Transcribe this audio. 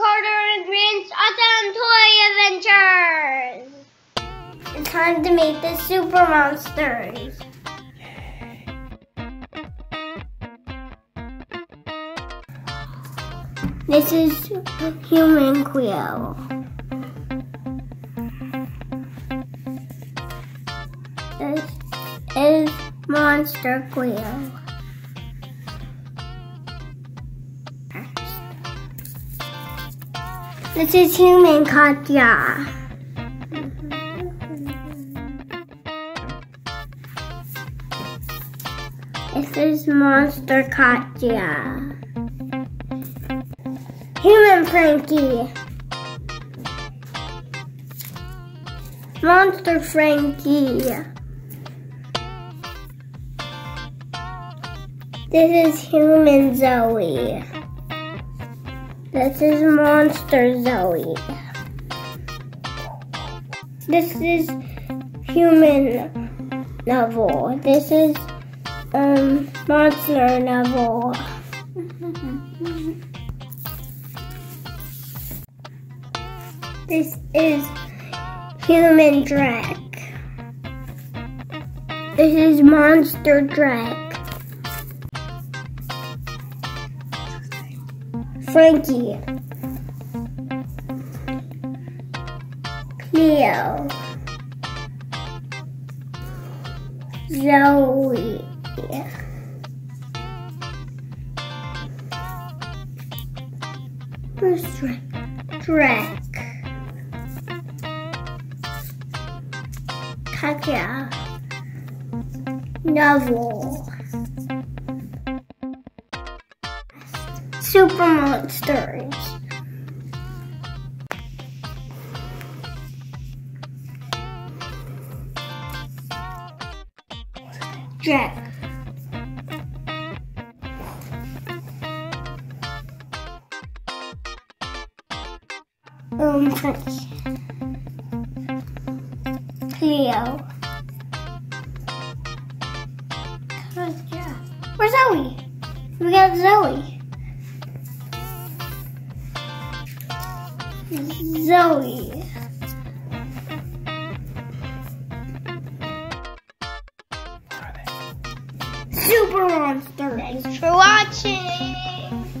Carter and Grant's Awesome Toy Adventures! It's time to meet the Super Monsters. This is Human Quill. This is Monster Quill. This is Human Katya. This is Monster Katya. Human Frankie. Monster Frankie. This is Human Zoe. This is Monster Zoe. This is Human Neville. This is um, Monster Neville. This is Human Drac. This is Monster Drac. Frankie. Cleo. Zoe. Where's Drac? Drac. Katya. Novel. Super Monsters. Jack. Um, Prince. Cleo. Where's Zoe? We got Zoe. Zoe. Super Monsters. Thanks for watching.